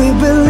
we believe